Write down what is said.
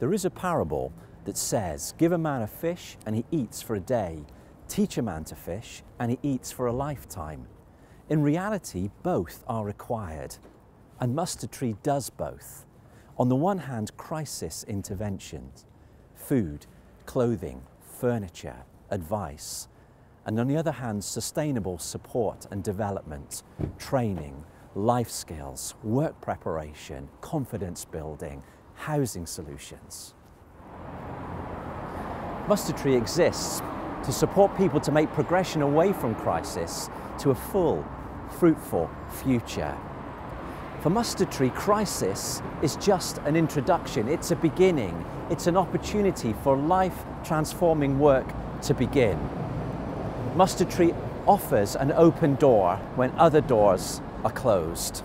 There is a parable that says, Give a man a fish and he eats for a day, teach a man to fish and he eats for a lifetime. In reality, both are required, and Mustard Tree does both. On the one hand, crisis interventions, food, clothing, furniture, advice, and on the other hand, sustainable support and development, training, life skills, work preparation, confidence building, housing solutions. Mustard Tree exists to support people to make progression away from crisis to a full, fruitful future. For Mustard Tree, crisis is just an introduction, it's a beginning, it's an opportunity for life transforming work to begin. Mustard Tree offers an open door when other doors are closed.